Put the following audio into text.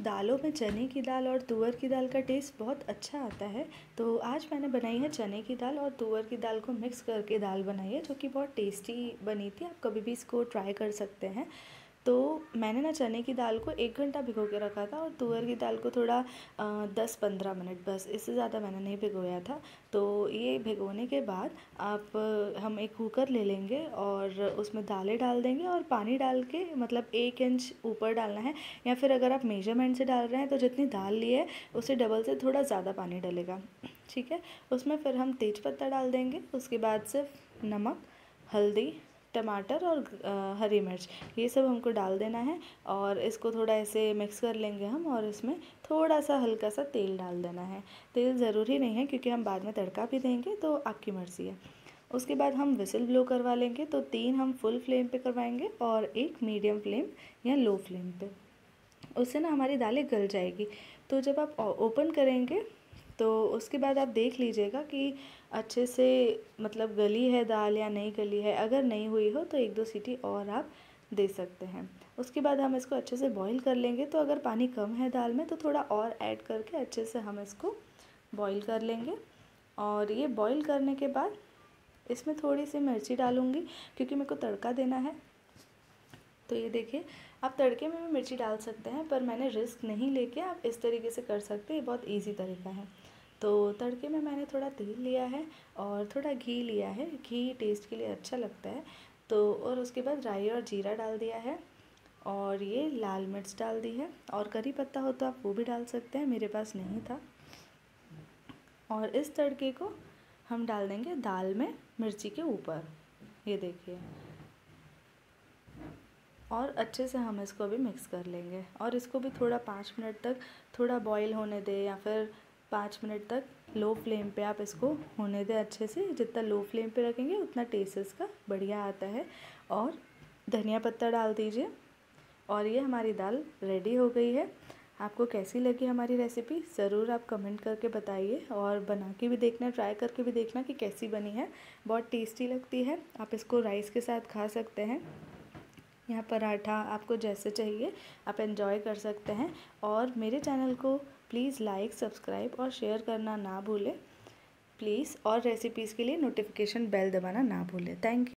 दालों में चने की दाल और तुअर की दाल का टेस्ट बहुत अच्छा आता है। तो आज मैंने बनाई है चने की दाल और तुअर की दाल को मिक्स करके दाल बनाई है, जो कि बहुत टेस्टी बनी थी। आप कभी भी इसको ट्राई कर सकते हैं। तो मैंने ना चने की दाल को एक घंटा भिगो के रखा था और तुअर की दाल को थोड़ा दस पंद्रह मिनट बस, इससे ज़्यादा मैंने नहीं भिगोया था। तो ये भिगोने के बाद आप, हम एक कुकर ले लेंगे और उसमें दालें डाल देंगे और पानी डाल के मतलब एक इंच ऊपर डालना है या फिर अगर आप मेज़रमेंट से डाल रहे हैं तो जितनी दाल ली है, उससे डबल से थोड़ा ज़्यादा पानी डलेगा। ठीक है? उसमें फिर हम तेज़पत्ता डाल देंगे, उसके बाद सिर्फ़ नमक, हल्दी टमाटर और हरी मिर्च। ये सब हमको डाल देना है और इसको थोड़ा ऐसे मिक्स कर लेंगे हम और इसमें थोड़ा सा हल्का सा तेल डाल देना है। तेल ज़रूरी नहीं है क्योंकि हम बाद में तड़का भी देंगे तो आपकी मर्ज़ी है। उसके बाद हम विसल ब्लो करवा लेंगे तो तीन हम फुल फ्लेम पे करवाएँगे और एक मीडियम फ्लेम या लो फ्लेम पे। उससे ना हमारी दालें गल जाएगी। तो जब आप ओपन करेंगे तो उसके बाद आप देख लीजिएगा कि अच्छे से मतलब गली है दाल या नहीं गली है, अगर नहीं हुई हो तो एक दो सीटी और आप दे सकते हैं। उसके बाद हम इसको अच्छे से बॉईल कर लेंगे तो अगर पानी कम है दाल में तो थोड़ा और ऐड करके अच्छे से हम इसको बॉईल कर लेंगे। और ये बॉईल करने के बाद इसमें थोड़ी सी मिर्ची डालूँगी, क्योंकि मेरे को तड़का देना है। तो ये देखिए, आप तड़के में भी मिर्ची डाल सकते हैं, पर मैंने रिस्क नहीं लेके आप इस तरीके से कर सकते, ये बहुत इजी तरीका है। तो तड़के में मैंने थोड़ा तेल लिया है और थोड़ा घी लिया है, घी टेस्ट के लिए अच्छा लगता है। तो और उसके बाद राई और जीरा डाल दिया है और ये लाल मिर्च डाल दी है और करी पत्ता हो तो आप वो भी डाल सकते हैं, मेरे पास नहीं था। और इस तड़के को हम डाल देंगे दाल में मिर्ची के ऊपर, ये देखिए। और अच्छे से हम इसको भी मिक्स कर लेंगे। और इसको भी थोड़ा पाँच मिनट तक थोड़ा बॉईल होने दें या फिर पाँच मिनट तक लो फ्लेम पे आप इसको होने दें अच्छे से। जितना लो फ्लेम पे रखेंगे, उतना टेस्ट इसका बढ़िया आता है। और धनिया पत्ता डाल दीजिए। और ये हमारी दाल रेडी हो गई है। आपको कैसी लगी हमारी रेसिपी ज़रूर आप कमेंट करके बताइए। और बना के भी देखना ट्राई करके भी देखना कि कैसी बनी है। बहुत टेस्टी लगती है। आप इसको राइस के साथ खा सकते हैं। यहाँ पराठा आपको जैसे चाहिए, आप इन्जॉय कर सकते हैं। और मेरे चैनल को प्लीज़ लाइक सब्सक्राइब और शेयर करना ना भूलें। प्लीज़ और रेसिपीज़ के लिए नोटिफिकेशन बेल दबाना ना भूलें। Thank you